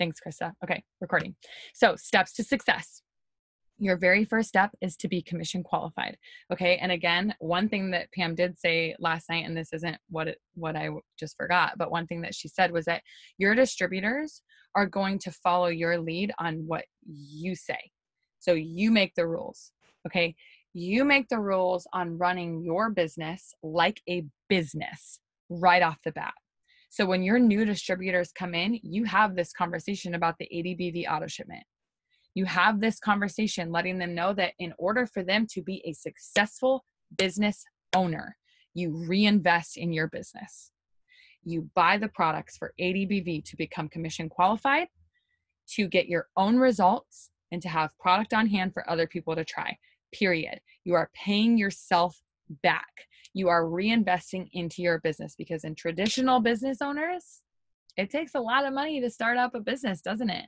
Thanks, Krista. Okay, recording. So, steps to success. Your very first step is to be commission qualified. Okay, and again, one thing that Pam did say last night, and this isn't what it, what I just forgot, but one thing that she said was that your distributors are going to follow your lead on what you say. So you make the rules. Okay, you make the rules on running your business like a business right off the bat. So when your new distributors come in, you have this conversation about the 80 BV auto shipment. You have this conversation letting them know that in order for them to be a successful business owner, you reinvest in your business. You buy the products for 80 BV to become commission qualified, to get your own results, and to have product on hand for other people to try. Period. You are paying yourself back you are reinvesting into your business because in traditional business owners, it takes a lot of money to start up a business, doesn't it?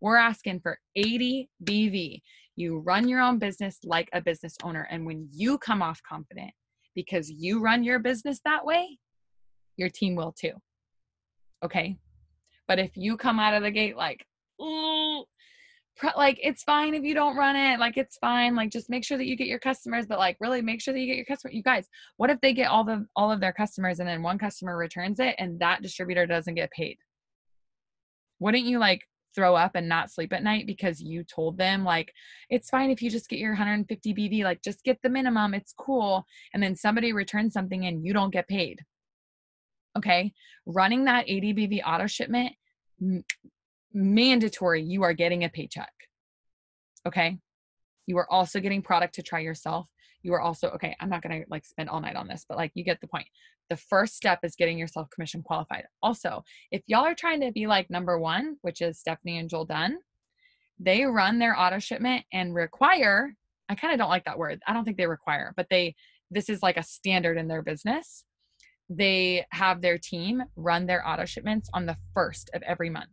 We're asking for 80 BV. You run your own business like a business owner. And when you come off confident because you run your business that way, your team will too. Okay. But if you come out of the gate like, like it's fine if you don't run it like it's fine like just make sure that you get your customers but like really make sure that you get your customer you guys what if they get all the all of their customers and then one customer returns it and that distributor doesn't get paid? Wouldn't you like throw up and not sleep at night because you told them like it's fine if you just get your 150 bv like just get the minimum it's cool and then somebody returns something and you don't get paid? Okay? Running that 80 bv auto shipment mandatory you are getting a paycheck. Okay. You are also getting product to try yourself. You are also, okay, I'm not going to like spend all night on this, but like you get the point. The first step is getting yourself commission qualified. Also, if y'all are trying to be like number one, which is Stephanie and Joel Dunn, they run their auto shipment and require, I kind of don't like that word. I don't think they require, but they, this is like a standard in their business. They have their team run their auto shipments on the first of every month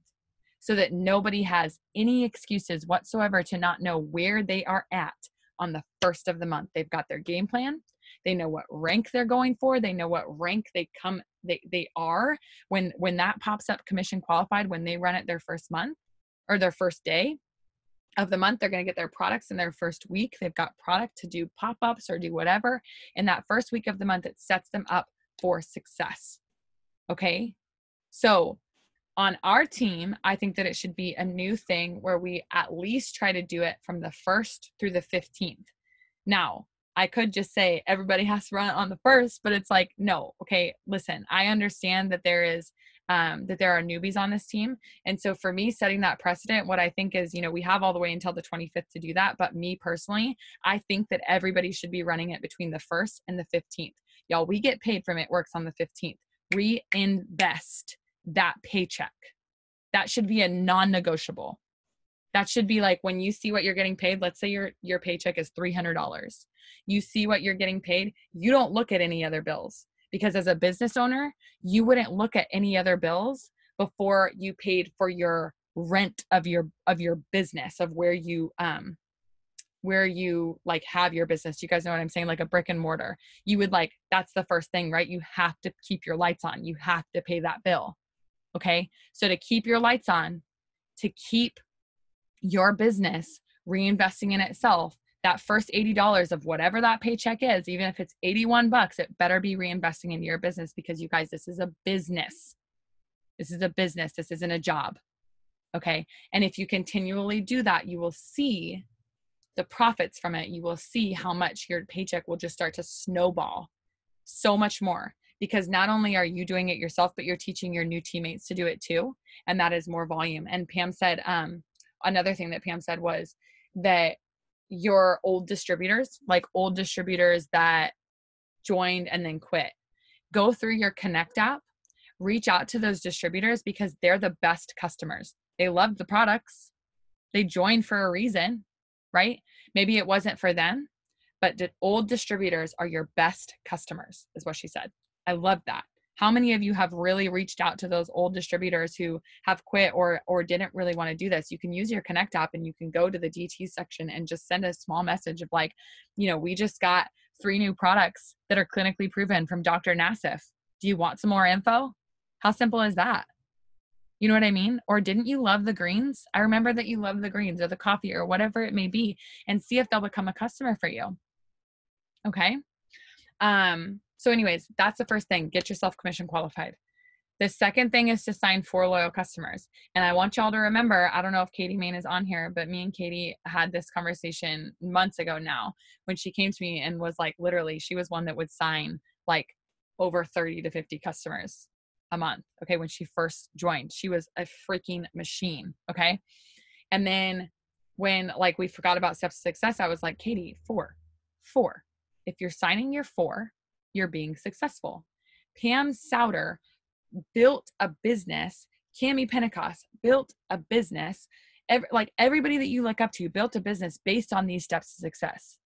so that nobody has any excuses whatsoever to not know where they are at on the first of the month. They've got their game plan. They know what rank they're going for. They know what rank they come they they are when when that pops up commission qualified when they run it their first month or their first day of the month they're going to get their products in their first week they've got product to do pop-ups or do whatever in that first week of the month it sets them up for success okay so on our team, I think that it should be a new thing where we at least try to do it from the 1st through the 15th. Now, I could just say everybody has to run it on the first, but it's like, no, okay, listen, I understand that there is um, that there are newbies on this team. And so for me, setting that precedent, what I think is, you know, we have all the way until the 25th to do that. But me personally, I think that everybody should be running it between the 1st and the 15th. Y'all, we get paid from it works on the 15th. Reinvest that paycheck. That should be a non-negotiable. That should be like when you see what you're getting paid, let's say your your paycheck is $300. You see what you're getting paid, you don't look at any other bills because as a business owner, you wouldn't look at any other bills before you paid for your rent of your of your business of where you um where you like have your business you guys know what i'm saying like a brick and mortar you would like that's the first thing right you have to keep your lights on you have to pay that bill Okay. So to keep your lights on, to keep your business reinvesting in itself, that first $80 of whatever that paycheck is, even if it's 81 bucks, it better be reinvesting into your business because you guys, this is a business. This is a business. This isn't a job. Okay. And if you continually do that, you will see the profits from it. You will see how much your paycheck will just start to snowball so much more because not only are you doing it yourself, but you're teaching your new teammates to do it too. And that is more volume. And Pam said, um, another thing that Pam said was that your old distributors, like old distributors that joined and then quit, go through your Connect app, reach out to those distributors because they're the best customers. They love the products, they joined for a reason, right? Maybe it wasn't for them, but old distributors are your best customers, is what she said. I love that. How many of you have really reached out to those old distributors who have quit or or didn't really want to do this? You can use your Connect app and you can go to the DT section and just send a small message of like, you know, we just got three new products that are clinically proven from Dr. Nassif. Do you want some more info? How simple is that? You know what I mean? Or didn't you love the greens? I remember that you love the greens or the coffee or whatever it may be and see if they'll become a customer for you. Okay? Um so anyways, that's the first thing. Get yourself commission qualified. The second thing is to sign four loyal customers. And I want y'all to remember, I don't know if Katie Main is on here, but me and Katie had this conversation months ago now when she came to me and was like literally she was one that would sign like over 30 to 50 customers a month. Okay. When she first joined, she was a freaking machine. Okay. And then when like we forgot about steps to success, I was like, Katie, four, four. If you're signing your four, you're being successful. Pam Souter built a business. Cami Pentecost built a business. Every, like everybody that you look up to built a business based on these steps to success.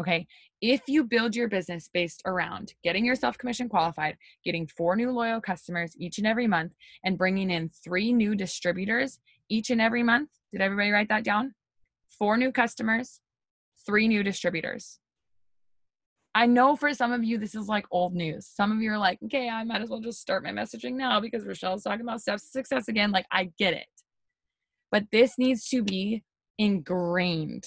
Okay. If you build your business based around getting yourself commission qualified, getting four new loyal customers each and every month, and bringing in three new distributors each and every month, did everybody write that down? Four new customers, three new distributors. I know for some of you, this is like old news. Some of you are like, okay, I might as well just start my messaging now because Rachelle's talking about steps to success again. Like, I get it. But this needs to be ingrained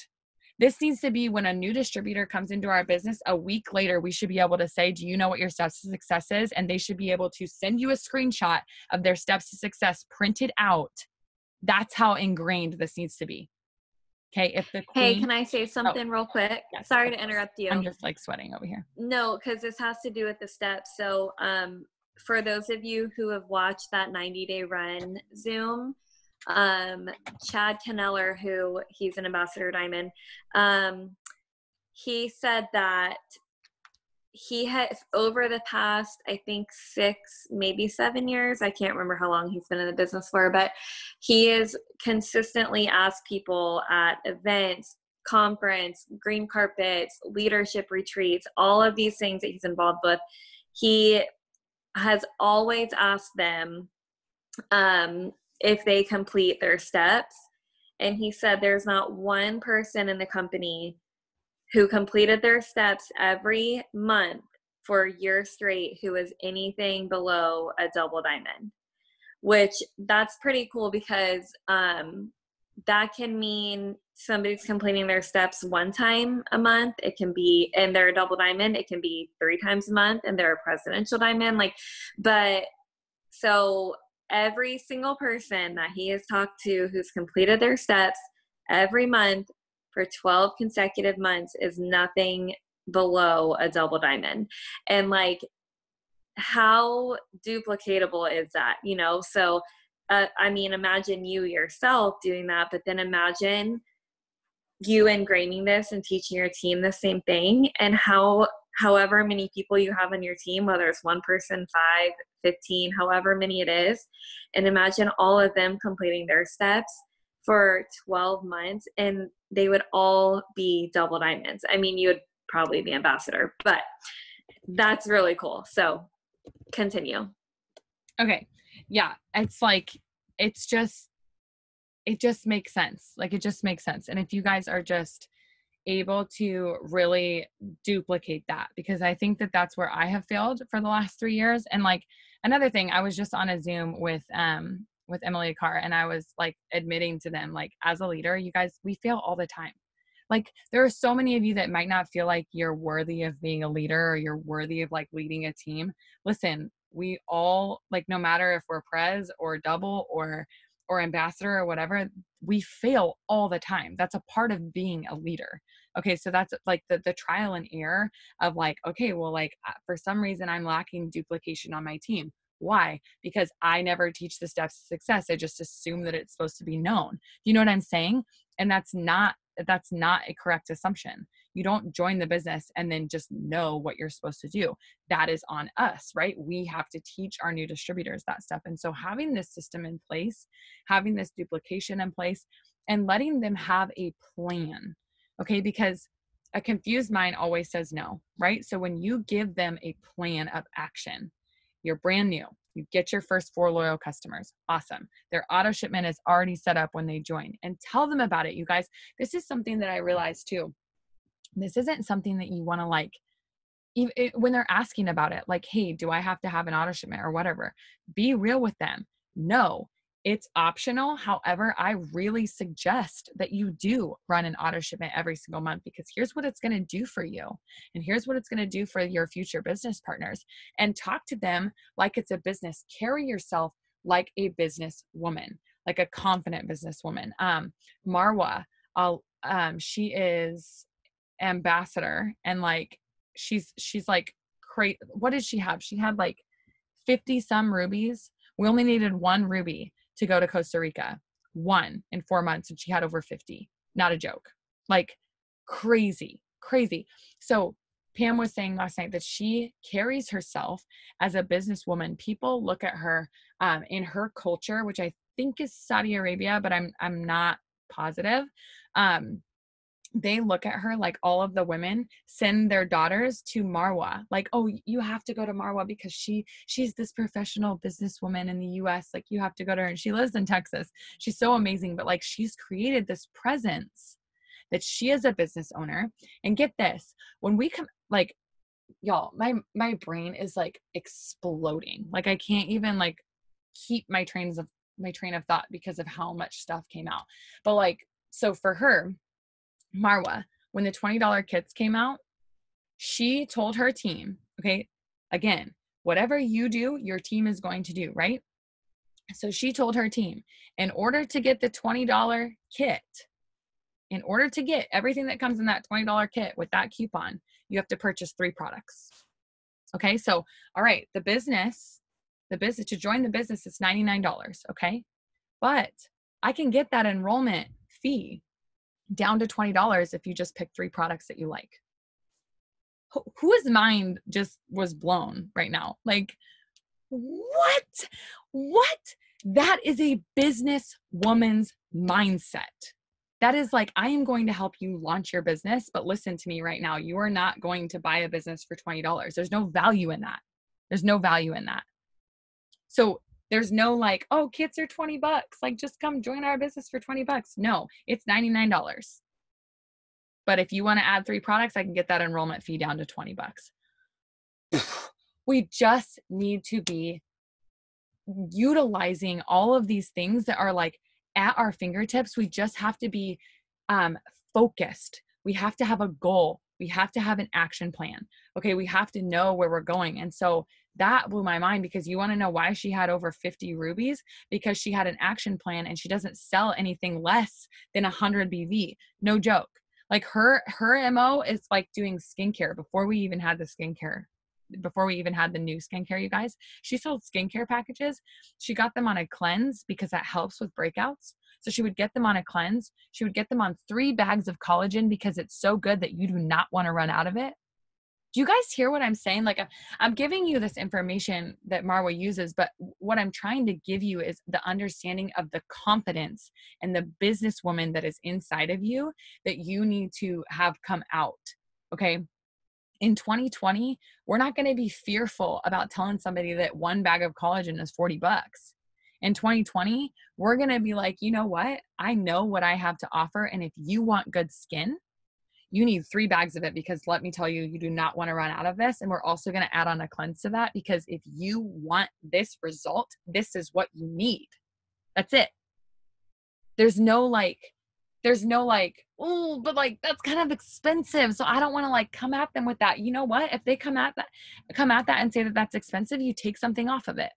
this needs to be when a new distributor comes into our business a week later, we should be able to say, Do you know what your steps to success is? And they should be able to send you a screenshot of their steps to success printed out. That's how ingrained this needs to be. Okay, if the queen, hey, can I say oh, something oh, real quick? Yes, Sorry to interrupt you. I'm just like sweating over here. No, because this has to do with the steps. So, um, for those of you who have watched that 90 day run Zoom, um, Chad Kenneller, who he's an ambassador diamond, um, he said that he had over the past i think six maybe seven years i can't remember how long he's been in the business for but he is consistently asked people at events conference green carpets leadership retreats all of these things that he's involved with he has always asked them um, if they complete their steps. And he said there's not one person in the company who completed their steps every month for a year straight who was anything below a double diamond, which that's pretty cool because um, that can mean somebody's completing their steps one time a month. It can be, and they're a double diamond, it can be three times a month, and they're a presidential diamond. Like, but so every single person that he has talked to who's completed their steps every month for 12 consecutive months is nothing below a double diamond. And like, how duplicatable is that? You know, so uh, I mean, imagine you yourself doing that, but then imagine you ingraining this and teaching your team the same thing and how however many people you have on your team, whether it's one person, five, 15, however many it is, and imagine all of them completing their steps for 12 months and they would all be double diamonds. I mean, you would probably be ambassador, but that's really cool. So continue. Okay. Yeah. It's like, it's just, it just makes sense. Like, it just makes sense. And if you guys are just, able to really duplicate that because I think that that's where I have failed for the last three years. And like another thing, I was just on a Zoom with um with Emily Carr and I was like admitting to them like as a leader, you guys we fail all the time. Like there are so many of you that might not feel like you're worthy of being a leader or you're worthy of like leading a team. Listen, we all like no matter if we're prez or double or or ambassador or whatever, we fail all the time. That's a part of being a leader. Okay, so that's like the the trial and error of like, okay, well, like uh, for some reason I'm lacking duplication on my team. Why? Because I never teach the steps to success. I just assume that it's supposed to be known. You know what I'm saying? And that's not that's not a correct assumption. You don't join the business and then just know what you're supposed to do. That is on us, right? We have to teach our new distributors that stuff. And so having this system in place, having this duplication in place, and letting them have a plan, okay? Because a confused mind always says no, right? So when you give them a plan of action, you're brand new, you get your first four loyal customers. Awesome. Their auto shipment is already set up when they join and tell them about it. You guys, this is something that I realized too. This isn't something that you want to like when they're asking about it, like, hey, do I have to have an auto shipment or whatever? Be real with them. No, it's optional. However, I really suggest that you do run an auto shipment every single month because here's what it's going to do for you. And here's what it's going to do for your future business partners. And talk to them like it's a business. Carry yourself like a business woman, like a confident businesswoman. Um, Marwa, um, she is ambassador and like she's she's like crazy. What did she have? She had like 50 some rubies. We only needed one ruby to go to Costa Rica. One in four months, and she had over 50. Not a joke. Like crazy, crazy. So Pam was saying last night that she carries herself as a businesswoman. People look at her um, in her culture, which I think is Saudi Arabia, but I'm I'm not positive. Um, they look at her like all of the women send their daughters to Marwa like oh you have to go to Marwa because she she's this professional businesswoman in the US like you have to go to her. And she lives in Texas. She's so amazing but like she's created this presence that she is a business owner. And get this when we come like y'all my my brain is like exploding. Like I can't even like keep my trains of my train of thought because of how much stuff came out. But like so for her Marwa, when the $20 kits came out, she told her team, okay, again, whatever you do, your team is going to do, right? So she told her team, in order to get the $20 kit, in order to get everything that comes in that $20 kit with that coupon, you have to purchase three products. Okay, so all right, the business, the business to join the business is $99, okay? But I can get that enrollment fee down to $20 if you just pick three products that you like. Whose mind just was blown right now? Like, what? What? That is a business woman's mindset. That is like, I am going to help you launch your business, but listen to me right now. You are not going to buy a business for $20. There's no value in that. There's no value in that. So there's no like, oh, kits are 20 bucks. Like, just come join our business for 20 bucks. No, it's $99. But if you want to add three products, I can get that enrollment fee down to 20 bucks. we just need to be utilizing all of these things that are like at our fingertips. We just have to be um, focused. We have to have a goal. We have to have an action plan. Okay, we have to know where we're going. And so that blew my mind because you want to know why she had over 50 rubies because she had an action plan and she doesn't sell anything less than 100 BV. No joke. Like her her MO is like doing skincare before we even had the skincare before we even had the new skincare, you guys. She sold skincare packages. She got them on a cleanse because that helps with breakouts. So she would get them on a cleanse. She would get them on three bags of collagen because it's so good that you do not want to run out of it do you guys hear what i'm saying like i'm giving you this information that marwa uses but what i'm trying to give you is the understanding of the confidence and the businesswoman that is inside of you that you need to have come out okay in 2020 we're not going to be fearful about telling somebody that one bag of collagen is 40 bucks in 2020 we're going to be like you know what i know what i have to offer and if you want good skin you need three bags of it because let me tell you, you do not want to run out of this. And we're also going to add on a cleanse to that because if you want this result, this is what you need. That's it. There's no like, there's no like, oh, but like that's kind of expensive. So I don't want to like come at them with that. You know what? If they come at that, come at that and say that that's expensive, you take something off of it.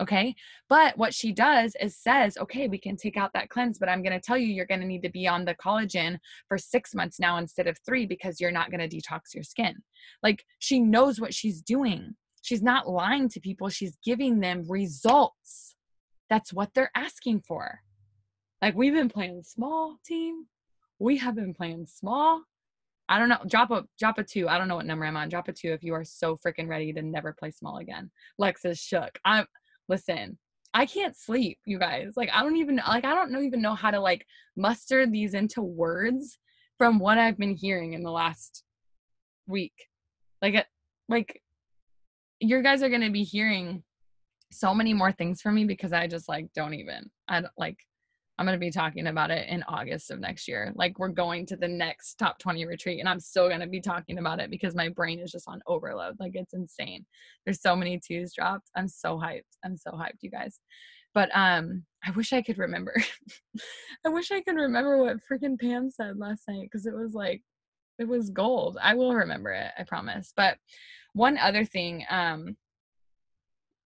Okay. But what she does is says, okay, we can take out that cleanse, but I'm going to tell you, you're going to need to be on the collagen for six months now instead of three because you're not going to detox your skin. Like she knows what she's doing. She's not lying to people, she's giving them results. That's what they're asking for. Like we've been playing small team. We have been playing small. I don't know. Drop a drop a two. I don't know what number I'm on. Drop a two if you are so freaking ready to never play small again. Lex is shook. I'm listen, I can't sleep, you guys. Like I don't even like I don't know even know how to like muster these into words from what I've been hearing in the last week. Like uh, like you guys are going to be hearing so many more things from me because I just like don't even I don't like I'm going to be talking about it in August of next year. Like we're going to the next top 20 retreat and I'm still going to be talking about it because my brain is just on overload. Like it's insane. There's so many twos dropped. I'm so hyped. I'm so hyped, you guys. But um I wish I could remember. I wish I could remember what freaking Pam said last night because it was like it was gold. I will remember it, I promise. But one other thing, um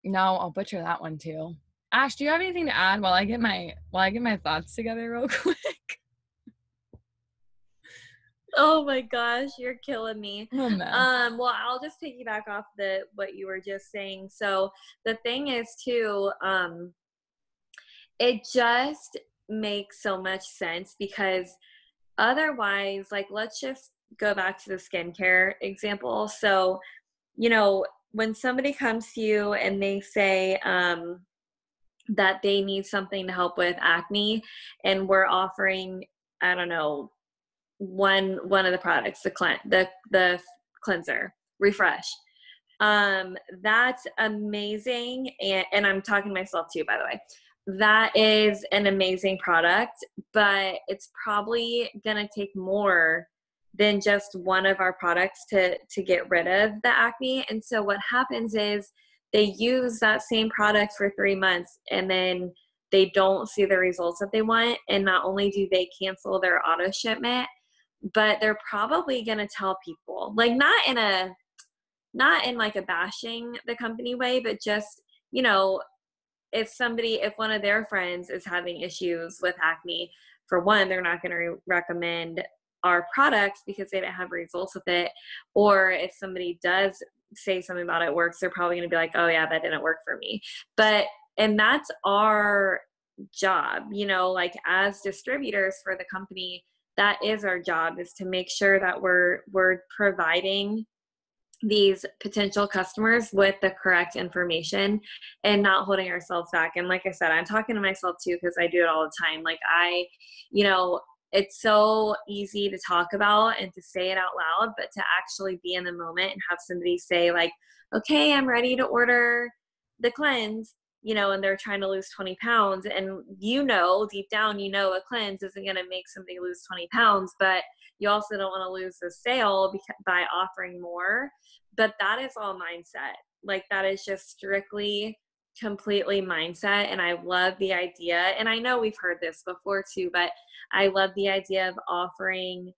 no, I'll butcher that one too. Ash, do you have anything to add while I get my while I get my thoughts together real quick? Oh my gosh, you're killing me. Oh, no. Um, well, I'll just piggyback off the what you were just saying. So the thing is too, um, it just makes so much sense because otherwise, like let's just go back to the skincare example. So, you know, when somebody comes to you and they say, um, that they need something to help with acne and we're offering i don't know one one of the products the clean the the cleanser refresh. Um that's amazing and, and i'm talking to myself too by the way. That is an amazing product but it's probably gonna take more than just one of our products to to get rid of the acne and so what happens is they use that same product for three months and then they don't see the results that they want and not only do they cancel their auto shipment but they're probably going to tell people like not in a not in like a bashing the company way but just you know if somebody if one of their friends is having issues with acne for one they're not going to re- recommend our products because they don't have results with it or if somebody does say something about it works, they're probably going to be like, oh, yeah, that didn't work for me. But, and that's our job, you know, like as distributors for the company, that is our job is to make sure that we're we're providing these potential customers with the correct information and not holding ourselves back and like i said i'm talking to myself too because i do it all the time like i you know it's so easy to talk about and to say it out loud, but to actually be in the moment and have somebody say, like, okay, I'm ready to order the cleanse, you know, and they're trying to lose 20 pounds. And you know, deep down, you know, a cleanse isn't going to make somebody lose 20 pounds, but you also don't want to lose the sale by offering more. But that is all mindset. Like, that is just strictly completely mindset and I love the idea and I know we've heard this before too but I love the idea of offering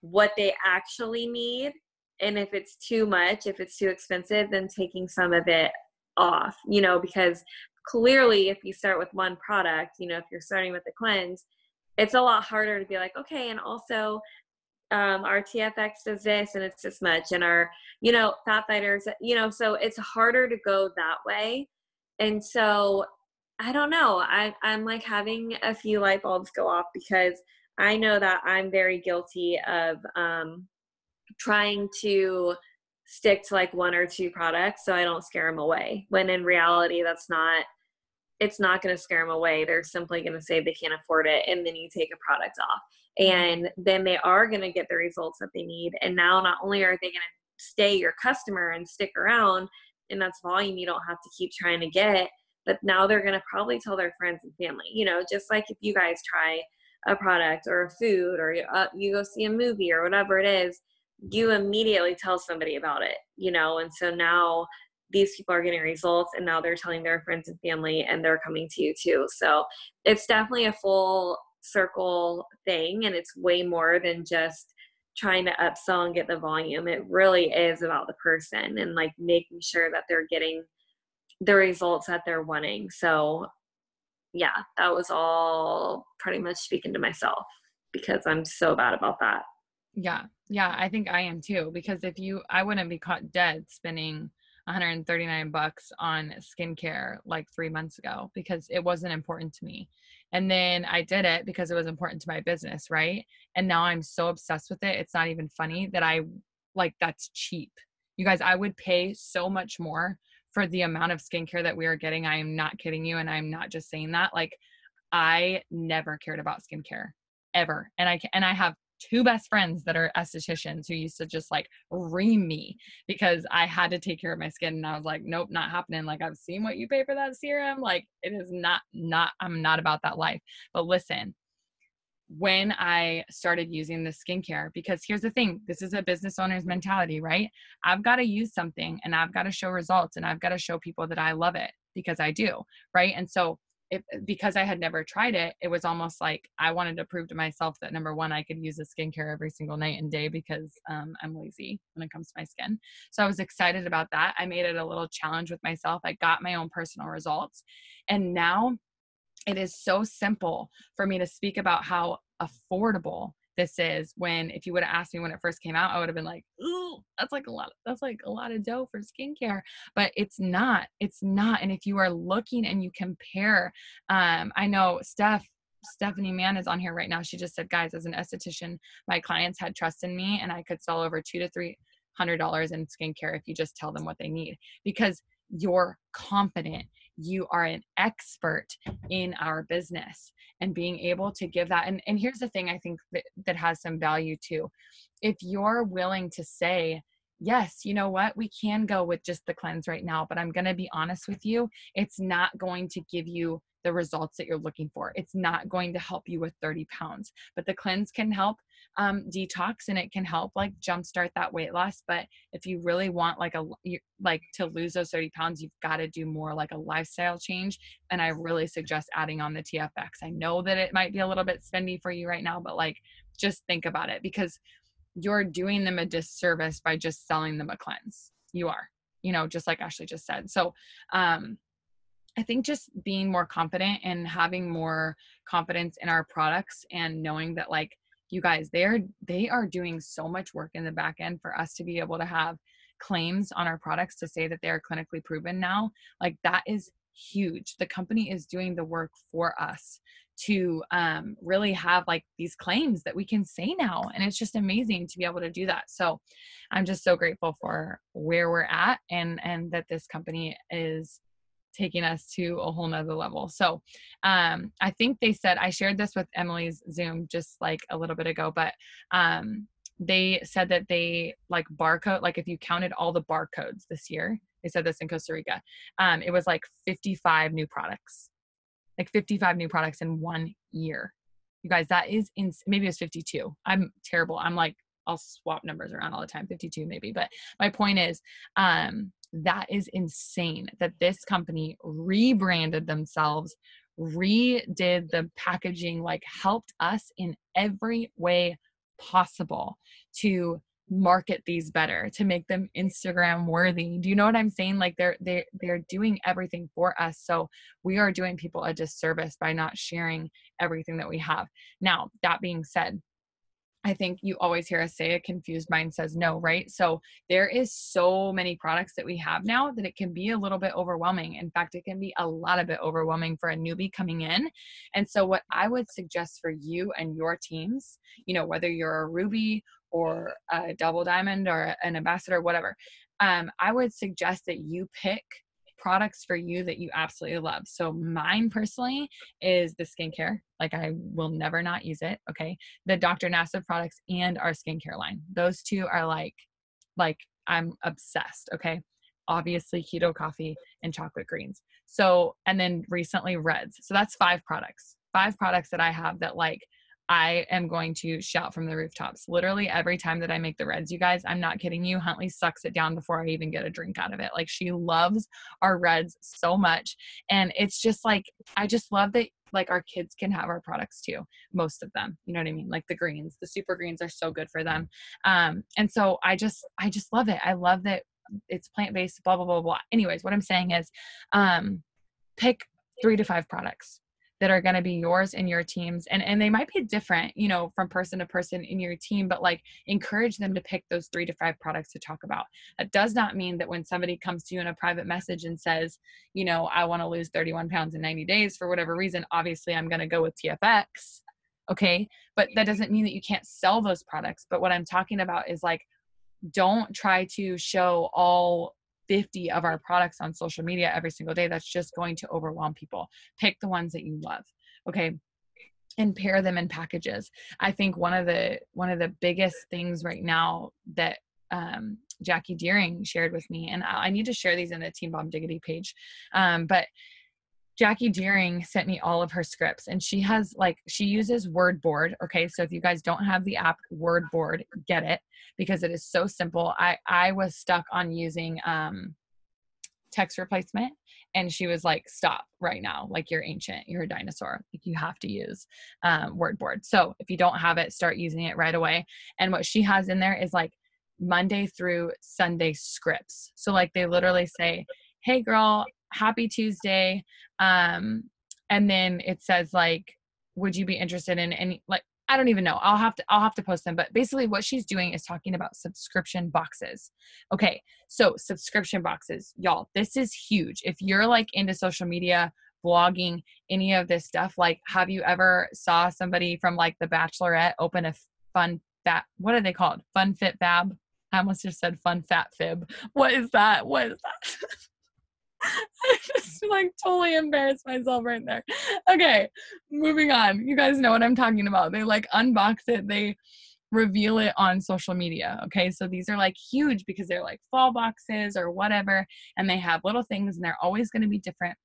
what they actually need and if it's too much if it's too expensive then taking some of it off you know because clearly if you start with one product you know if you're starting with the cleanse it's a lot harder to be like okay and also um, our TFX does this and it's this much, and our, you know, fat fighters, you know, so it's harder to go that way and so I don't know. I, I'm like having a few light bulbs go off because I know that I'm very guilty of um, trying to stick to like one or two products so I don't scare them away. When in reality, that's not, it's not going to scare them away. They're simply going to say they can't afford it. And then you take a product off. And then they are going to get the results that they need. And now not only are they going to stay your customer and stick around, and that's volume you don't have to keep trying to get but now they're going to probably tell their friends and family you know just like if you guys try a product or a food or uh, you go see a movie or whatever it is you immediately tell somebody about it you know? And so now these people are getting results and now they're telling their friends and family and they're coming to you too. So it's definitely a full circle thing and it's way more than just trying to upsell and get the volume. It really is about the person and like making sure that they're getting the results that they're wanting. So, yeah, that was all pretty much speaking to myself because I'm so bad about that. Yeah. Yeah, I think I am too because if you I wouldn't be caught dead spending 139 bucks on skincare like 3 months ago because it wasn't important to me. And then I did it because it was important to my business, right? And now I'm so obsessed with it. It's not even funny that I like that's cheap. You guys, I would pay so much more for the amount of skincare that we are getting. I am not kidding you and I'm not just saying that. Like I never cared about skincare ever. And I and I have two best friends that are estheticians who used to just like ream me because I had to take care of my skin and I was like, nope, not happening. Like I've seen what you pay for that serum. Like it is not not I'm not about that life. But listen, when I started using the skincare, because here's the thing this is a business owner's mentality, right? I've got to use something and I've got to show results and I've got to show people that I love it because I do, right? And so if, because I had never tried it, it was almost like I wanted to prove to myself that number one, I could use a skincare every single night and day because um, I'm lazy when it comes to my skin. So I was excited about that. I made it a little challenge with myself. I got my own personal results. And now it is so simple for me to speak about how affordable this is when if you would have asked me when it first came out i would have been like ooh that's like a lot that's like a lot of dough for skincare. But it's not it's not and if you are looking and you compare um i know steph stephanie mann is on here right now she just said guys as an esthetician my clients had trust in me and i could sell over two to three hundred dollars in skincare if you just tell them what they need. Because you're confident you are an expert in our business and being able to give that. And, and here's the thing i think that, that has some value too. If you're willing to say yes you know what? We can go with just the cleanse right now but i'm going to be honest with you it's not going to give you the results that you're looking for. It's not going to help you with 30 pounds, but the cleanse can help um, detox and it can help like jumpstart that weight loss. But if you really want like a like to lose those 30 pounds, you've got to do more like a lifestyle change. And I really suggest adding on the TFX. I know that it might be a little bit spendy for you right now, but like just think about it because you're doing them a disservice by just selling them a cleanse. You are, you know, just like Ashley just said. So um I think just being more confident and having more confidence in our products and knowing that like you guys they're they are doing so much work in the back end for us to be able to have claims on our products to say that they are clinically proven now like that is huge. The company is doing the work for us to um, really have like these claims that we can say now and it's just amazing to be able to do that. So i'm just so grateful for where we're at and and that this company is taking us to a whole nother level. So um, I think they said, I shared this with Emily's Zoom just like a little bit ago, but um, they said that they like barcode, like if you counted all the barcodes this year, they said this in Costa Rica, um, it was like 55 new products, like 55 new products in one year. You guys, that is in maybe it was 52. I'm terrible. I'm like, I'll swap numbers around all the time, 52 maybe. But my point is, um, that is insane that this company rebranded themselves redid the packaging like helped us in every way possible to market these better to make them instagram worthy. Do you know what i'm saying? Like they're they they're doing everything for us so we are doing people a disservice by not sharing everything that we have. Now that being said I think you always hear us say a confused mind says no, right? So there is so many products that we have now that it can be a little bit overwhelming. In fact, it can be a lot of bit overwhelming for a newbie coming in. And so what I would suggest for you and your teams, you know, whether you're a Ruby or a double diamond or an ambassador, whatever, um, I would suggest that you pick products for you that you absolutely love. So mine personally is the skincare. Like I will never not use it. Okay. The Dr. Nassif products and our skincare line. Those two are like, like I'm obsessed. Okay. Obviously keto coffee and chocolate greens. So, and then recently reds. So that's five products, five products that I have that like I am going to shout from the rooftops. Literally every time that I make the reds, you guys, I'm not kidding you. Huntley sucks it down before I even get a drink out of it. Like she loves our reds so much. And it's just like, I just love that like our kids can have our products too most of them you know what i mean like the greens the super greens are so good for them um and so i just i just love it i love that it's plant-based blah blah blah blah anyways what i'm saying is um pick three to five products that are going to be yours and your teams and and they might be different you know from person to person in your team but like encourage them to pick those three to five products to talk about. That does not mean that when somebody comes to you in a private message and says you know i want to lose 31 pounds in 90 days for whatever reason obviously i'm going to go with tfx okay? But that doesn't mean that you can't sell those products but what i'm talking about is like don't try to show all 50 of our products on social media every single day, that's just going to overwhelm people. Pick the ones that you love. Okay. and pair them in packages. I think one of the one of the biggest things right now that um, Jackie Deering shared with me, and I, need to share these in the Team Bomb Diggity page, um, but Jackie Deering sent me all of her scripts and she has like she uses WordBoard. Okay, so if you guys don't have the app WordBoard, get it because it is so simple. I I was stuck on using um text replacement and she was like stop right now like you're ancient you're a dinosaur like you have to use um, wordboard so if you don't have it start using it right away and what she has in there is like monday through sunday scripts so like they literally say hey girl happy tuesday um and then it says like would you be interested in any like I don't even know. I'll have to I'll have to post them. But basically what she's doing is talking about subscription boxes. Okay. So subscription boxes, y'all, this is huge. If you're like into social media, blogging, any of this stuff, like have you ever saw somebody from like the bachelorette open a fun fat what are they called? Fun fit fab? I almost just said fun fat fib. What is that? What is that? I just like totally embarrassed myself right there. Okay, moving on. You guys know what I'm talking about. They like unbox it, they reveal it on social media. Okay, so these are like huge because they're like fall boxes or whatever, and they have little things and they're always going to be different.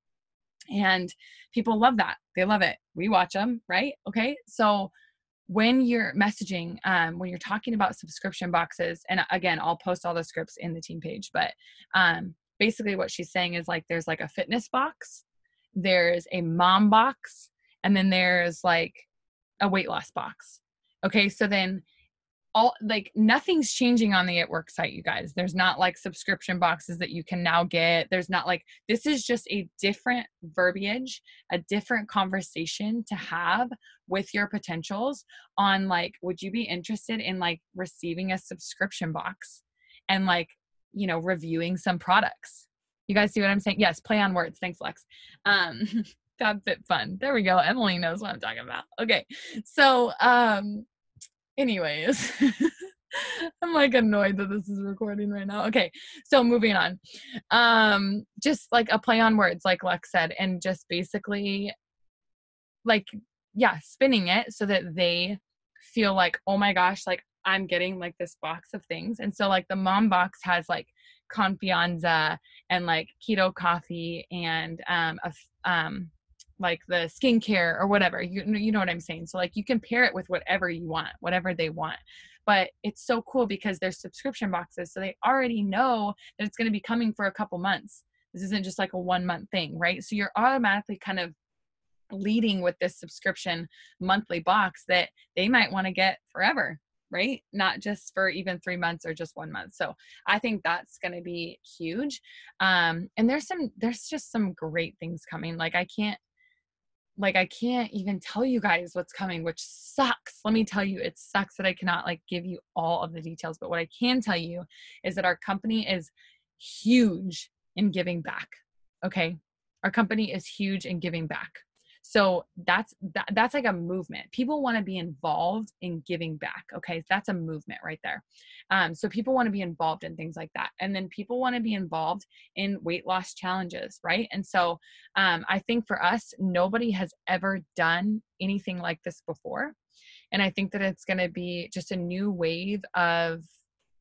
And people love that. They love it. We watch them, right? Okay, so when you're messaging, um, when you're talking about subscription boxes, and again, I'll post all the scripts in the team page, but um, basically what she's saying is like there's like a fitness box, there's a mom box, and then there's like a weight loss box. Okay, so then all like nothing's changing on the at work site you guys. There's not like subscription boxes that you can now get. There's not like this is just a different verbiage a different conversation to have with your potentials on like would you be interested in like receiving a subscription box? And like you know reviewing some products. You guys see what i'm saying? Yes play on words. Thanks lex. Um fit fun. There we go. Emily knows what i'm talking about. Okay. So um anyways i'm like annoyed that this is recording right now. Okay. So moving on. Um just like a play on words like lex said and just basically like yeah spinning it so that they feel like oh my gosh like I'm getting like this box of things. And so like the mom box has like confianza and like keto coffee and um, a, um like the skincare or whatever. You you know what I'm saying? So like you can pair it with whatever you want, whatever they want. But it's so cool because they're subscription boxes, so they already know that it's going to be coming for a couple months. This isn't just like a one month thing, right? So you're automatically kind of leading with this subscription monthly box that they might want to get forever right? Not just for even three months or just one month. So I think that's going to be huge. Um, and there's some, there's just some great things coming. Like I can't, like I can't even tell you guys what's coming, which sucks. Let me tell you, it sucks that I cannot like give you all of the details. But what I can tell you is that our company is huge in giving back. Okay. Our company is huge in giving back so that's that, that's like a movement. People want to be involved in giving back okay? That's a movement right there. Um, so people want to be involved in things like that. And then people want to be involved in weight loss challenges right? And so um, i think for us nobody has ever done anything like this before. And i think that it's going to be just a new wave of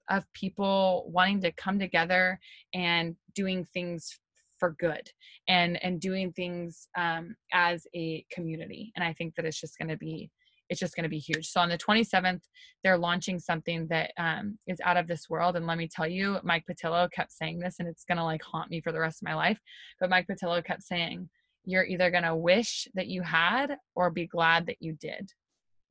of people wanting to come together and doing things for good and and doing things um, as a community. And i think that it's just going to be it's just going to be huge. So on the 27th they're launching something that um, is out of this world. And let me tell you mike patillo kept saying this and it's going to like haunt me for the rest of my life. But mike patillo kept saying you're either going to wish that you had or be glad that you did.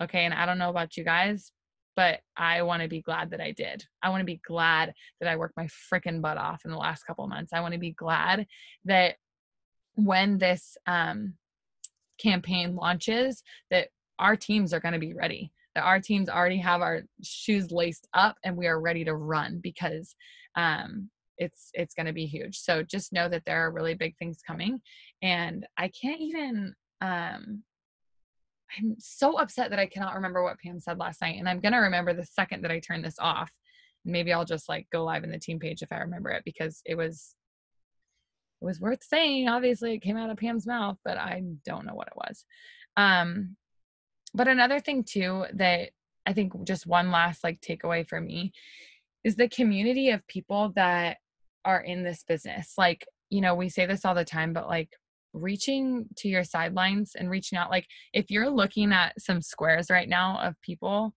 Okay and i don't know about you guys but I want to be glad that I did. I want to be glad that I worked my freaking butt off in the last couple months. I want to be glad that when this um, campaign launches, that our teams are going to be ready. That our teams already have our shoes laced up and we are ready to run because um, it's it's going to be huge. So just know that there are really big things coming, and I can't even um, I'm so upset that I cannot remember what Pam said last night. And I'm going to remember the second that I turn this off. And maybe I'll just like go live in the team page if I remember it because it was it was worth saying. Obviously, it came out of Pam's mouth, but I don't know what it was. Um, but another thing too that I think just one last like takeaway for me is the community of people that are in this business. Like, you know, we say this all the time, but like reaching to your sidelines and reaching out, like if you're looking at some squares right now of people,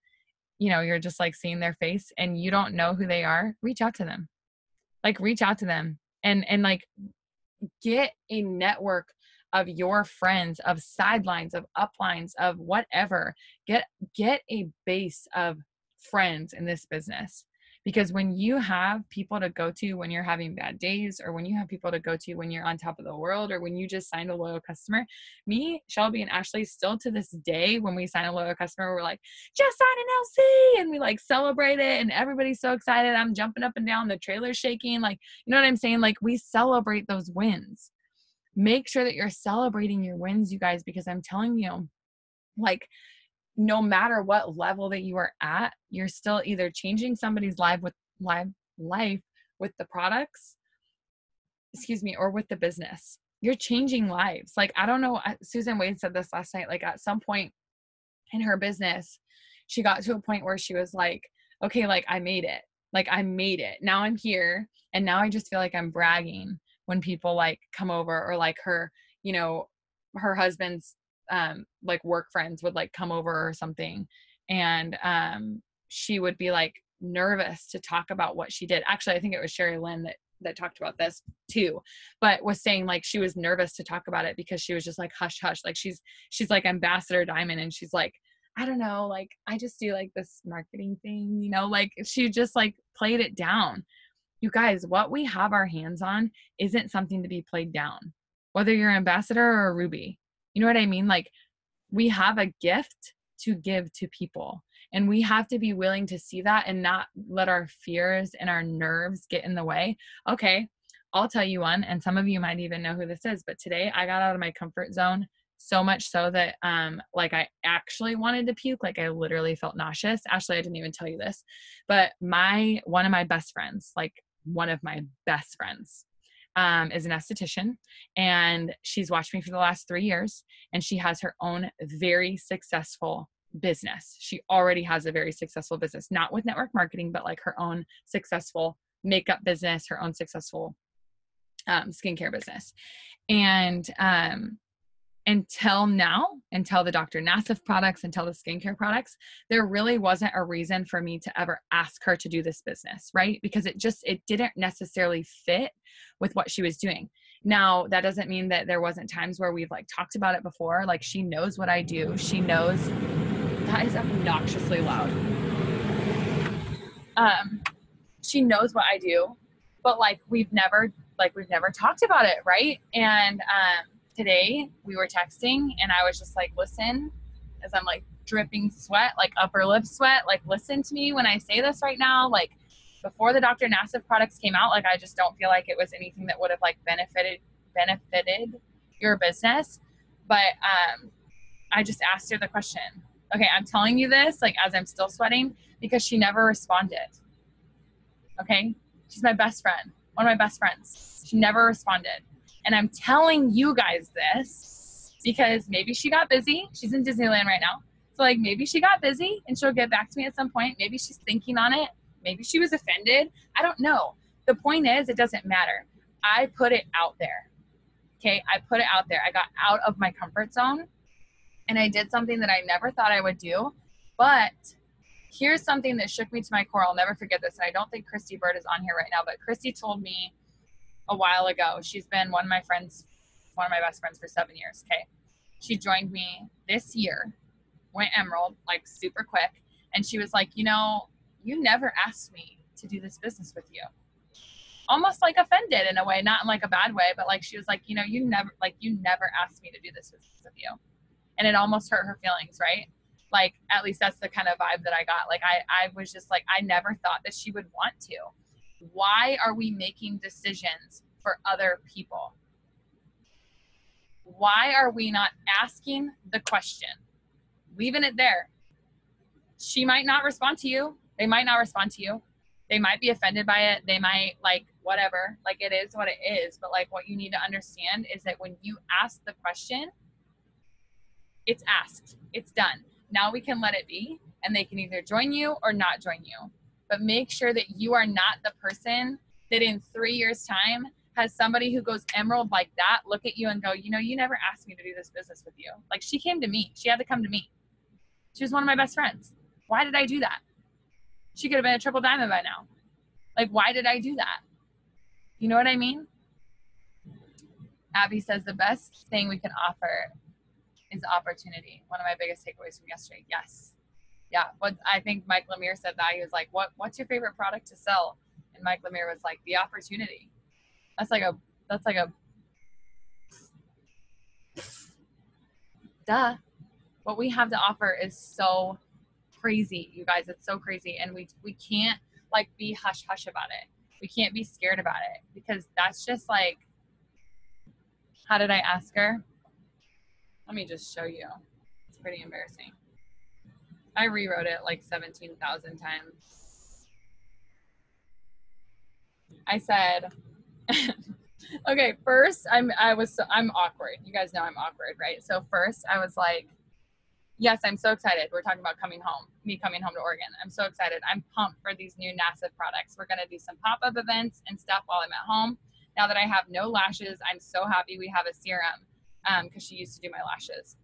you know, you're just like seeing their face and you don't know who they are, reach out to them. Like reach out to them and and like get a network of your friends of sidelines of uplines of whatever get get a base of friends in this business because when you have people to go to when you're having bad days or when you have people to go to when you're on top of the world or when you just signed a loyal customer me shelby and ashley still to this day when we sign a loyal customer we're like just sign an lc and we like celebrate it and everybody's so excited. I'm jumping up and down the trailer's shaking like you know what i'm saying? Like we celebrate those wins. Make sure that you're celebrating your wins you guys because i'm telling you like no matter what level that you are at, you're still either changing somebody's life with life life with the products, excuse me, or with the business. You're changing lives. Like I don't know, Susan Wade said this last night. Like at some point in her business, she got to a point where she was like, okay, like I made it. Like I made it. Now I'm here, and now I just feel like I'm bragging when people like come over or like her, you know, her husband's um like work friends would like come over or something and um she would be like nervous to talk about what she did. Actually i think it was sherry lynn that that talked about this too but was saying like she was nervous to talk about it because she was just like hush hush like she's she's like ambassador diamond and she's like i don't know like i just do like this marketing thing you know like she just like played it down. You guys what we have our hands on isn't something to be played down whether you're ambassador or ruby you know what I mean? Like we have a gift to give to people. And we have to be willing to see that and not let our fears and our nerves get in the way. Okay, I'll tell you one, and some of you might even know who this is, but today I got out of my comfort zone so much so that um like I actually wanted to puke, like I literally felt nauseous. Actually, I didn't even tell you this. But my one of my best friends, like one of my best friends, um, is an esthetician and she's watched me for the last three years and she has her own very successful business. She already has a very successful business, not with network marketing, but like her own successful makeup business, her own successful um, skincare business. And um, until now, until the Dr. Nassif products, until the skincare products, there really wasn't a reason for me to ever ask her to do this business, right? Because it just it didn't necessarily fit with what she was doing. Now, that doesn't mean that there wasn't times where we've like talked about it before. Like she knows what I do. She knows that is obnoxiously loud. Um she knows what I do, but like we've never like we've never talked about it, right? And um today we were texting and I was just like, listen, as I'm like dripping sweat, like upper lip sweat, like listen to me when I say this right now. Like before the Dr. Nassif products came out, like I just don't feel like it was anything that would have like benefited benefited your business. But um I just asked her the question. Okay, I'm telling you this like as I'm still sweating because she never responded. Okay? She's my best friend, one of my best friends. She never responded. And I'm telling you guys this because maybe she got busy. She's in Disneyland right now. So, like, maybe she got busy and she'll get back to me at some point. Maybe she's thinking on it. Maybe she was offended. I don't know. The point is, it doesn't matter. I put it out there. Okay. I put it out there. I got out of my comfort zone and I did something that I never thought I would do. But here's something that shook me to my core. I'll never forget this. And I don't think Christy Bird is on here right now, but Christy told me a while ago. She's been one of my friends, one of my best friends for seven years. Okay. She joined me this year, went Emerald like super quick. And she was like, you know, you never asked me to do this business with you. Almost like offended in a way, not in like a bad way, but like she was like, you know, you never like you never asked me to do this business with you. And it almost hurt her feelings, right? Like at least that's the kind of vibe that I got. Like I I was just like I never thought that she would want to why are we making decisions for other people? Why are we not asking the question? Leaving it there. She might not respond to you. They might not respond to you. They might be offended by it. They might like whatever. Like it is what it is. But like what you need to understand is that when you ask the question, it's asked, it's done. now we can let it be and they can either join you or not join you. But make sure that you are not the person that in three years' time has somebody who goes emerald like that look at you and go, you know, you never asked me to do this business with you. Like she came to me. She had to come to me. She was one of my best friends. Why did I do that? She could have been a triple diamond by now. Like, why did I do that? You know what I mean? Abby says the best thing we can offer is opportunity. One of my biggest takeaways from yesterday. Yes. Yeah. What I think Mike Lemire said that he was like, What what's your favorite product to sell? And Mike Lemire was like, the opportunity. That's like a that's like a duh. What we have to offer is so crazy, you guys. It's so crazy. And we we can't like be hush hush about it. We can't be scared about it because that's just like how did I ask her? Let me just show you. It's pretty embarrassing. I rewrote it like 17,000 times. I said, okay, first I'm I was I'm awkward. You guys know I'm awkward, right? So first I was like, yes, I'm so excited. We're talking about coming home, me coming home to Oregon. I'm so excited. I'm pumped for these new Nassif products. We're going to do some pop up events and stuff while I'm at home. Now that I have no lashes, I'm so happy we have a serum because um, she used to do my lashes.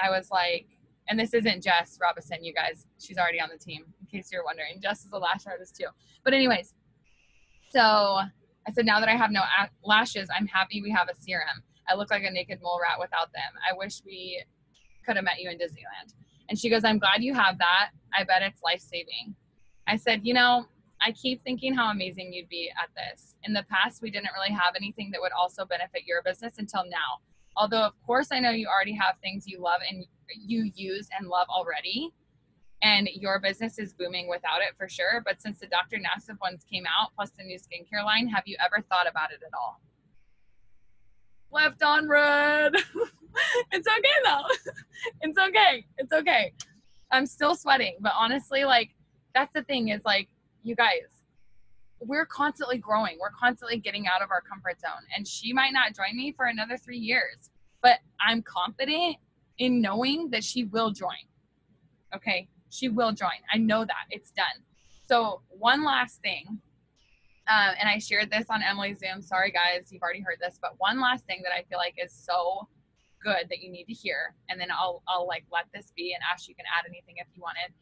I was like, and this isn't Jess Robinson, you guys. She's already on the team, in case you're wondering. Jess is a lash artist too. But, anyways, so I said, now that I have no lashes, I'm happy we have a serum. I look like a naked mole rat without them. I wish we could have met you in Disneyland. And she goes, I'm glad you have that. I bet it's life saving. I said, you know, I keep thinking how amazing you'd be at this. In the past, we didn't really have anything that would also benefit your business until now. Although, of course, I know you already have things you love and you use and love already. And your business is booming without it for sure. But since the Dr. Nassif ones came out, plus the new skincare line, have you ever thought about it at all? Left on red. it's okay though. it's okay. It's okay. I'm still sweating, but honestly, like that's the thing is like you guys, we're constantly growing. We're constantly getting out of our comfort zone. And she might not join me for another three years, but I'm confident in knowing that she will join. Okay. She will join. I know that it's done. So, one last thing um, and I shared this on Emily's Zoom. Sorry, guys, you've already heard this, but one last thing that I feel like is so good that you need to hear, and then I'll I'll like let this be, and Ash, you can add anything if you wanted.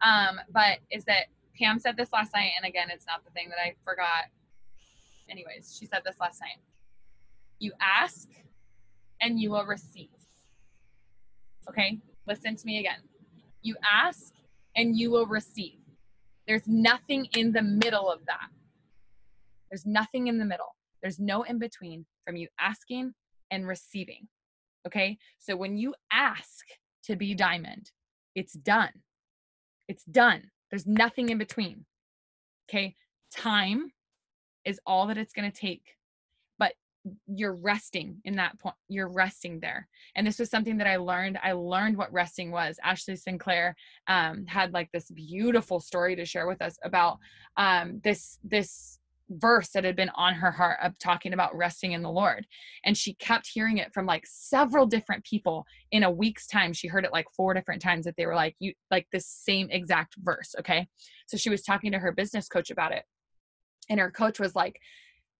Um, but is that Pam said this last night, and again, it's not the thing that I forgot. Anyways, she said this last night. You ask, and you will receive. Okay, listen to me again. You ask, and you will receive. There's nothing in the middle of that. There's nothing in the middle. There's no in between from you asking and receiving. Okay. So when you ask to be diamond, it's done. It's done. There's nothing in between. Okay. Time is all that it's going to take. But you're resting in that point. You're resting there. And this was something that I learned. I learned what resting was. Ashley Sinclair um, had like this beautiful story to share with us about um, this, this verse that had been on her heart of talking about resting in the Lord. And she kept hearing it from like several different people in a week's time. She heard it like four different times that they were like, you like the same exact verse. Okay. So she was talking to her business coach about it. And her coach was like,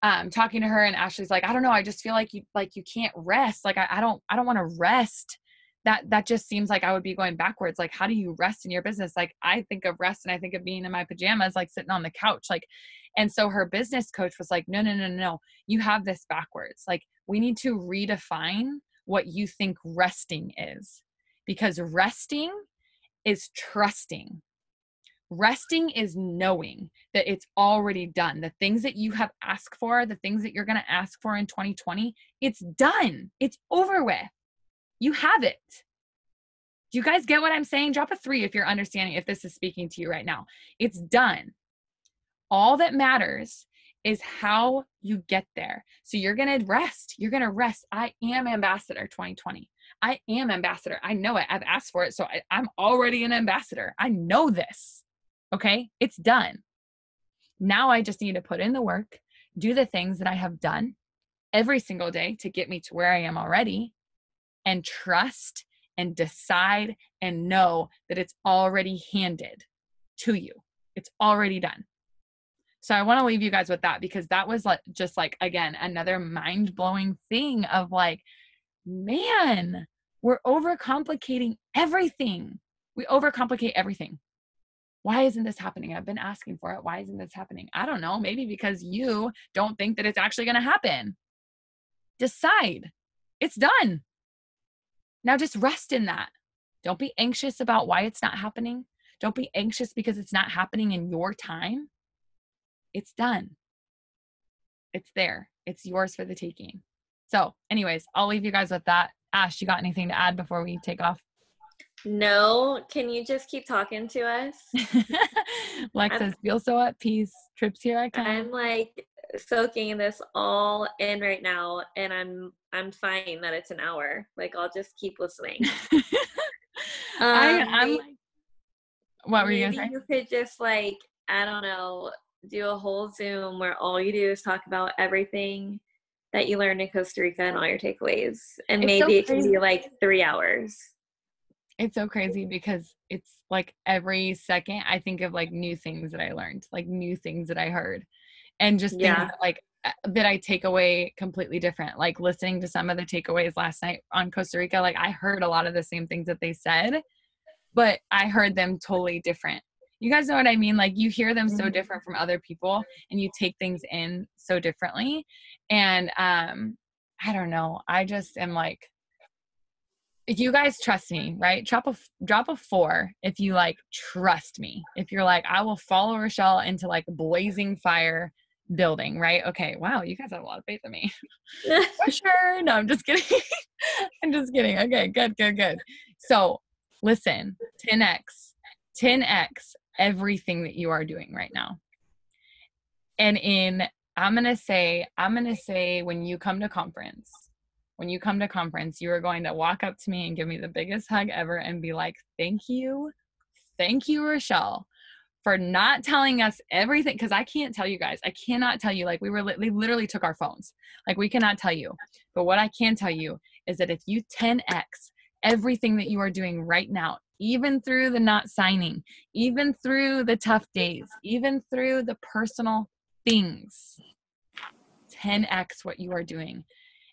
um, talking to her and Ashley's like, I don't know. I just feel like you, like you can't rest. Like, I, I don't, I don't want to rest that that just seems like I would be going backwards. Like, how do you rest in your business? Like, I think of rest and I think of being in my pajamas, like sitting on the couch. Like, and so her business coach was like, no, no, no, no, no. you have this backwards. Like, we need to redefine what you think resting is because resting is trusting. Resting is knowing that it's already done. The things that you have asked for, the things that you're going to ask for in 2020, it's done. It's over with. You have it. Do you guys get what I'm saying? Drop a three if you're understanding, if this is speaking to you right now. It's done. All that matters is how you get there. So you're going to rest. You're going to rest. I am ambassador 2020. I am ambassador. I know it. I've asked for it. So I, am already an ambassador. I know this. Okay. It's done. Now I just need to put in the work, do the things that I have done every single day to get me to where I am already, and trust and decide and know that it's already handed to you. It's already done. So I want to leave you guys with that because that was like just like again another mind-blowing thing of like man, we're overcomplicating everything. We overcomplicate everything. Why isn't this happening? I've been asking for it. Why isn't this happening? I don't know. Maybe because you don't think that it's actually going to happen. Decide. It's done. Now just rest in that. Don't be anxious about why it's not happening. Don't be anxious because it's not happening in your time. It's done. It's there. It's yours for the taking. So, anyways, I'll leave you guys with that. Ash, you got anything to add before we take off? No, can you just keep talking to us? Lex says, feel so at peace. Trips here I come. I'm like soaking this all in right now and I'm I'm fine that it's an hour. Like I'll just keep listening. um, I, I'm like, what were you gonna say? You could just like, I don't know, do a whole Zoom where all you do is talk about everything that you learned in Costa Rica and all your takeaways. And it's maybe so it can be like three hours. It's so crazy because it's like every second I think of like new things that I learned, like new things that I heard, and just yeah. things that, like that I take away completely different. Like listening to some of the takeaways last night on Costa Rica, like I heard a lot of the same things that they said, but I heard them totally different. You guys know what I mean? Like you hear them so mm-hmm. different from other people and you take things in so differently. And um I don't know. I just am like if you guys trust me, right? Drop a drop a four if you like trust me. If you're like, I will follow Rachelle into like blazing fire building, right? Okay, wow, you guys have a lot of faith in me. For sure. No, I'm just kidding. I'm just kidding. Okay, good, good, good. So listen, 10x, 10x everything that you are doing right now. And in I'm gonna say, I'm gonna say when you come to conference, when you come to conference, you are going to walk up to me and give me the biggest hug ever and be like, thank you, thank you, Rachelle, for not telling us everything. Cause I can't tell you guys, I cannot tell you, like, we were, literally took our phones. Like, we cannot tell you. But what I can tell you is that if you 10x everything that you are doing right now, even through the not signing, even through the tough days, even through the personal things, 10x what you are doing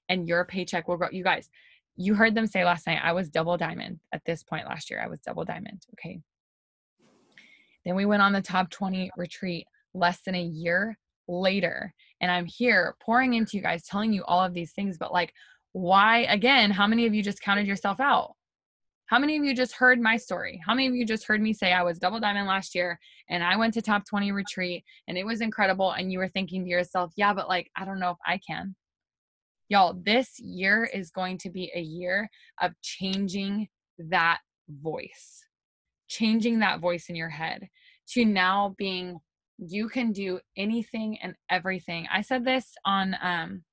and your paycheck will grow. You guys, you heard them say last night, I was double diamond at this point last year. I was double diamond. Okay. Then we went on the top 20 retreat less than a year later. And I'm here pouring into you guys, telling you all of these things. But like, why, again, how many of you just counted yourself out? How many of you just heard my story? How many of you just heard me say I was double diamond last year and I went to top 20 retreat and it was incredible? And you were thinking to yourself, yeah, but like, I don't know if I can. Y'all, this year is going to be a year of changing that voice, changing that voice in your head to now being you can do anything and everything. I said this on um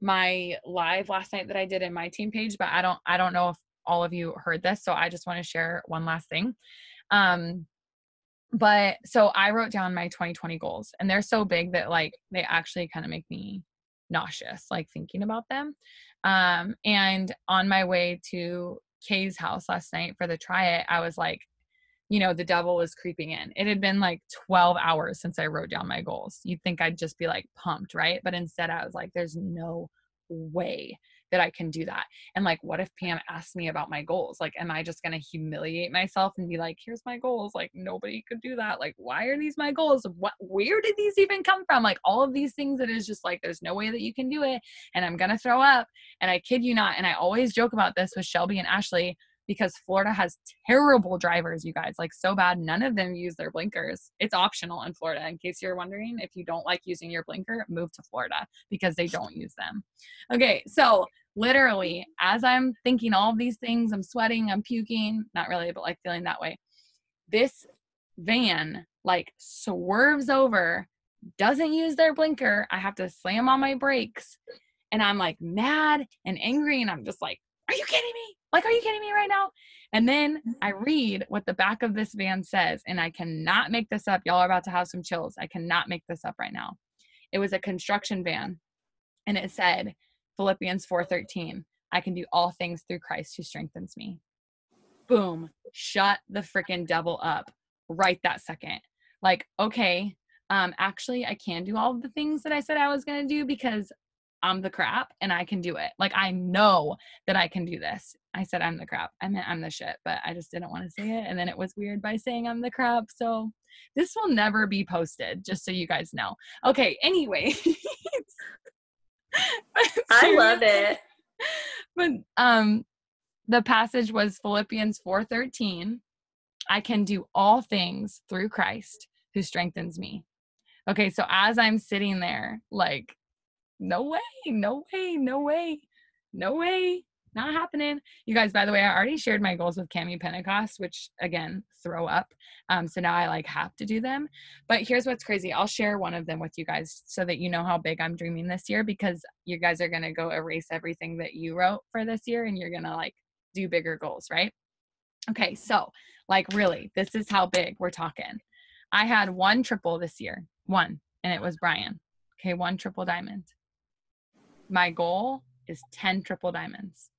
my live last night that I did in my team page, but I don't I don't know if all of you heard this, so I just want to share one last thing. Um but so I wrote down my 2020 goals and they're so big that like they actually kind of make me nauseous, like thinking about them. Um, and on my way to Kay's house last night for the try it, I was like, you know, the devil was creeping in. It had been like 12 hours since I wrote down my goals. You'd think I'd just be like pumped, right? But instead, I was like, there's no way that I can do that. And like, what if Pam asked me about my goals? Like, am I just going to humiliate myself and be like, here's my goals? Like, nobody could do that. Like, why are these my goals? What, where did these even come from? Like, all of these things that is just like, there's no way that you can do it. And I'm going to throw up. And I kid you not. And I always joke about this with Shelby and Ashley because Florida has terrible drivers, you guys, like so bad. None of them use their blinkers. It's optional in Florida. In case you're wondering, if you don't like using your blinker, move to Florida because they don't use them. Okay, so literally, as I'm thinking all these things, I'm sweating, I'm puking, not really, but like feeling that way. This van like swerves over, doesn't use their blinker. I have to slam on my brakes. And I'm like mad and angry. And I'm just like, are you kidding me? Like, are you kidding me right now? And then I mm-hmm. read what the back of this van says, and I cannot make this up. Y'all are about to have some chills. I cannot make this up right now. It was a construction van, and it said Philippians 4:13, I can do all things through Christ who strengthens me. boom, shut the freaking devil up right that second. Like, okay, um, actually, I can do all of the things that I said I was going to do because I'm the crap and I can do it. Like, I know that I can do this. I said I'm the crap. I meant I'm the shit, but I just didn't want to say it. And then it was weird by saying I'm the crap. So this will never be posted, just so you guys know. Okay, anyway. I love it. But um the passage was Philippians 4:13. I can do all things through Christ who strengthens me. Okay, so as I'm sitting there, like, no way, no way, no way, no way, not happening. You guys, by the way, I already shared my goals with Cami Pentecost, which again, throw up. Um, so now I like have to do them. But here's what's crazy. I'll share one of them with you guys so that you know how big I'm dreaming this year because you guys are gonna go erase everything that you wrote for this year and you're gonna like do bigger goals, right? Okay, so like really, this is how big we're talking. I had one triple this year, one, and it was Brian. Okay, one triple diamond. My goal is 10 triple diamonds.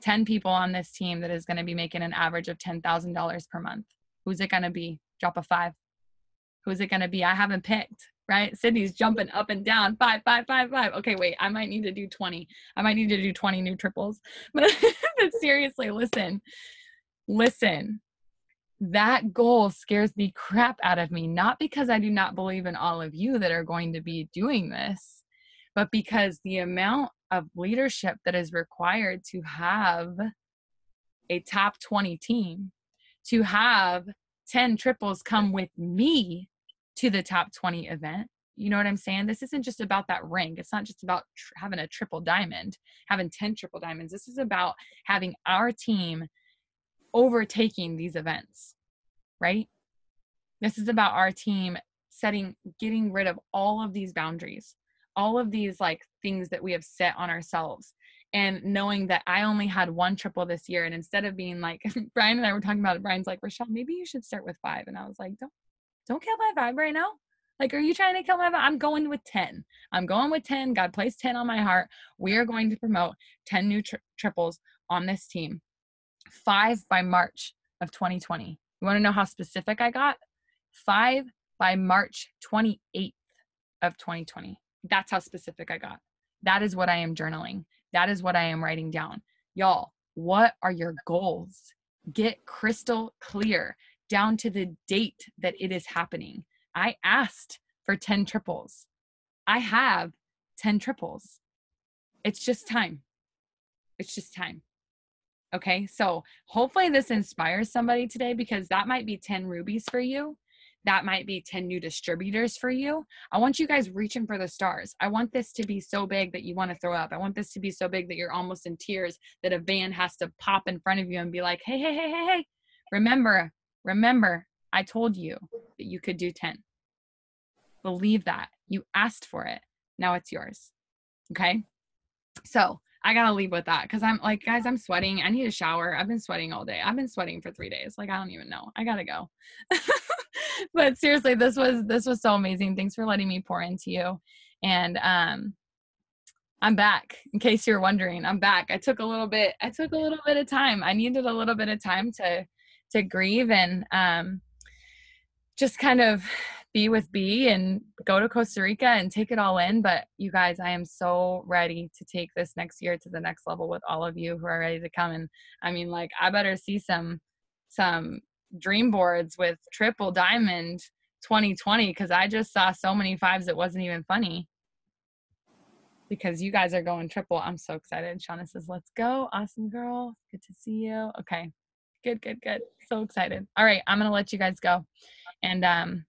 10 people on this team that is going to be making an average of $10,000 per month. Who's it going to be? Drop a five. Who's it going to be? I haven't picked, right? Sydney's jumping up and down. Five, five, five, five. Okay, wait, I might need to do 20. I might need to do 20 new triples. But, but seriously, listen, listen. That goal scares the crap out of me, not because I do not believe in all of you that are going to be doing this, but because the amount of leadership that is required to have a top 20 team, to have 10 triples come with me to the top 20 event. You know what I'm saying? This isn't just about that ring. It's not just about tr- having a triple diamond, having 10 triple diamonds. This is about having our team overtaking these events, right? This is about our team setting, getting rid of all of these boundaries, all of these like things that we have set on ourselves and knowing that I only had one triple this year, and instead of being like Brian and I were talking about it, Brian's like, Rachelle, maybe you should start with five. And I was like, Don't don't kill my vibe right now. Like, are you trying to kill my vibe? I'm going with 10. I'm going with 10. God placed 10 on my heart. We are going to promote 10 new tri- triples on this team. Five by March of 2020. You want to know how specific I got? Five by March 28th of 2020. That's how specific I got. That is what I am journaling. That is what I am writing down. Y'all, what are your goals? Get crystal clear down to the date that it is happening. I asked for 10 triples. I have 10 triples. It's just time. It's just time. Okay, so hopefully this inspires somebody today because that might be 10 rubies for you that might be 10 new distributors for you. I want you guys reaching for the stars. I want this to be so big that you want to throw up. I want this to be so big that you're almost in tears, that a van has to pop in front of you and be like, hey, hey, hey, hey, hey, remember, remember, I told you that you could do 10. Believe that. You asked for it. Now it's yours. Okay. So I gotta leave with that because I'm like, guys, I'm sweating. I need a shower. I've been sweating all day. I've been sweating for three days. Like, I don't even know. I gotta go. but seriously, this was this was so amazing. Thanks for letting me pour into you. And um I'm back. In case you're wondering, I'm back. I took a little bit I took a little bit of time. I needed a little bit of time to to grieve and um just kind of be with B and go to Costa Rica and take it all in. But you guys, I am so ready to take this next year to the next level with all of you who are ready to come. And I mean, like, I better see some some dream boards with triple diamond 2020 because I just saw so many fives it wasn't even funny. Because you guys are going triple. I'm so excited. Shauna says, let's go. Awesome girl. Good to see you. Okay. Good, good, good. So excited. All right. I'm gonna let you guys go. And um